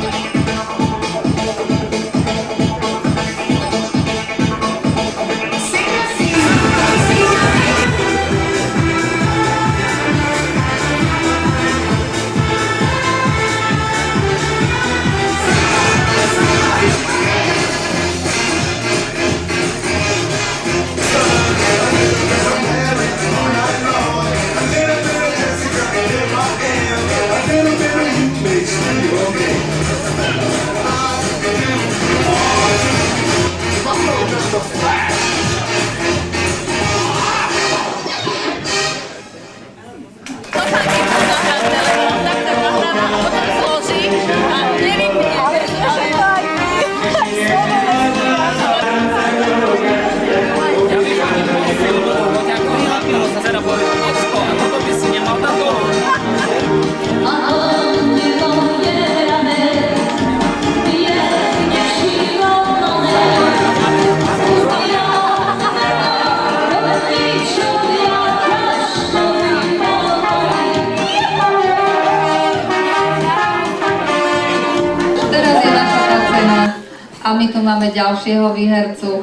Teraz a my tu máme ďalšieho výhercu.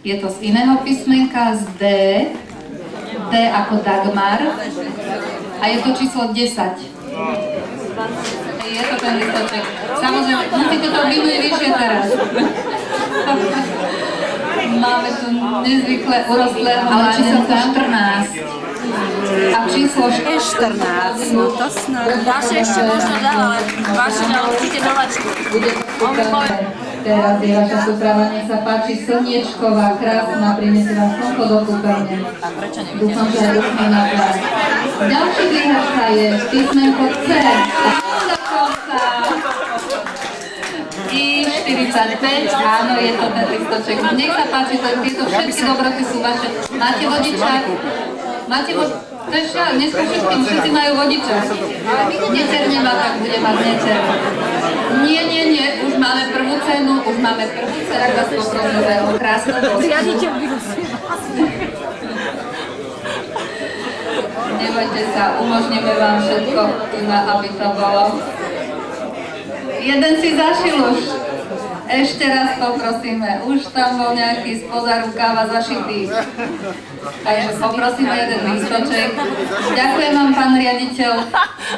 Je to z iného písmenka, z D. D ako Dagmar. A je to číslo 10. Je to ten listoček. Samozrejme, musíte to vyhnúť vyššie teraz. Máme tu nezvykle urostlého Ale číslo mládenca. 14. A číslo Je 14, no to snad. Vaše ešte možno dá, ale vaše dá určite do lačky. Bude to super. Teraz je vaša súprava, nech sa páči, slniečková, krásna, priniesie vám slnko do kúpeľne. Dúfam, že aj usmiená tvár. Ďalší výherca je písmenko C. I 45, áno, je to ten listoček. Nech sa páči, to, tieto všetky dobroty sú vaše. Máte vodičák? Máte vodičák? To je šiaľ, dneska všetkým, všetci majú vodičák. Neterne ma, tak bude mať neterne. Nie, nie, nie, už máme prvú cenu, už máme prvú cenu, tak vás poprosíme o krásnu Riaditeľ Nebojte sa, umožníme vám všetko, aby to bolo. Jeden si zašil už. Ešte raz poprosíme, už tam bol nejaký spoza rukáva zašitý. Takže poprosíme jeden lístoček. Ďakujem vám, pán riaditeľ.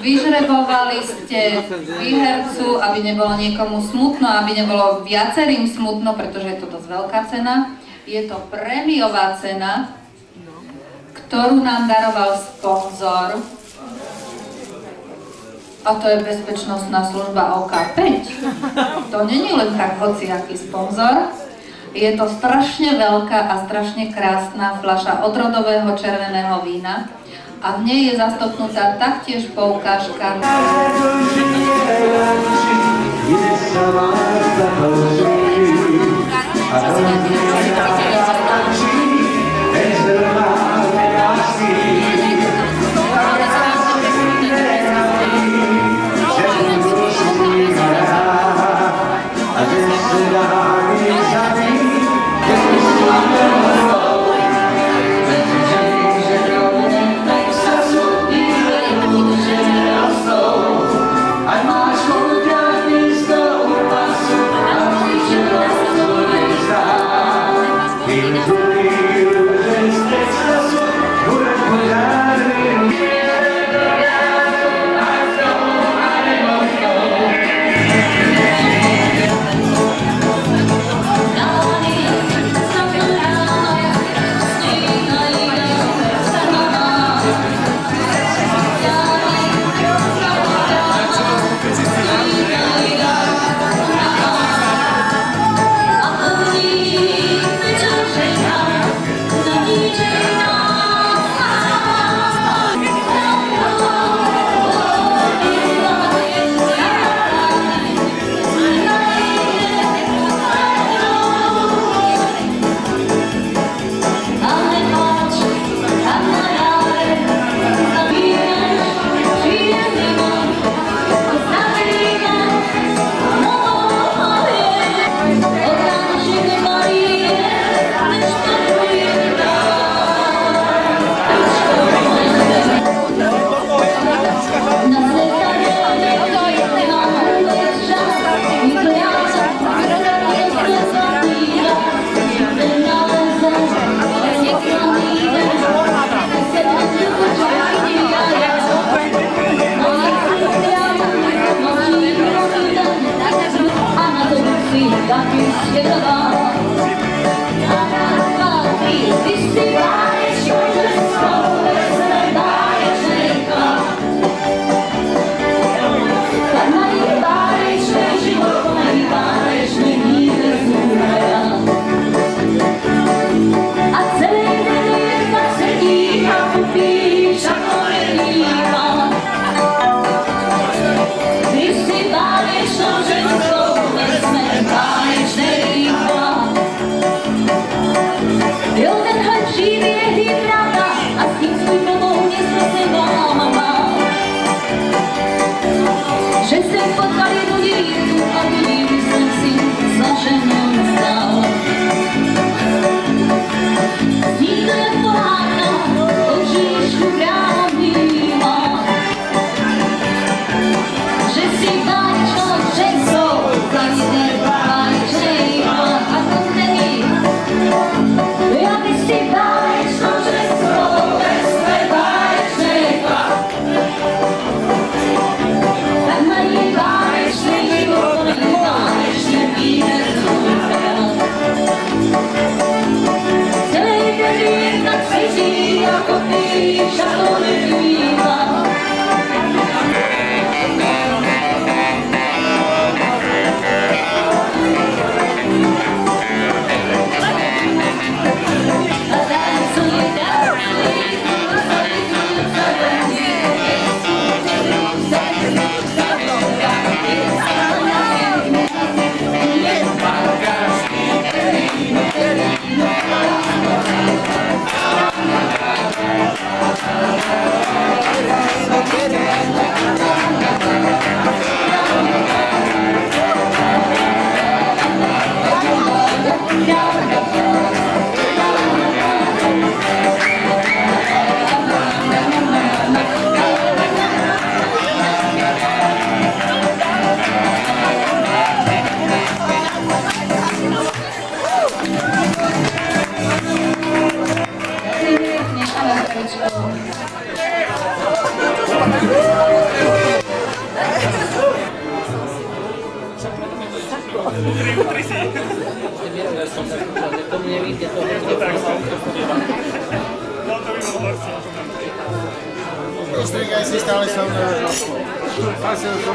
Vyžrebovali ste výhercu, aby nebolo niekomu smutno, aby nebolo viacerým smutno, pretože je to dosť veľká cena. Je to prémiová cena, ktorú nám daroval sponzor a to je bezpečnostná služba OK5. To není len tak hociaký sponzor. Je to strašne veľká a strašne krásna fľaša odrodového červeného vína a v nej je zastopnutá taktiež poukážka. He 抱きしけた Ostryga jest stale są na Pasy są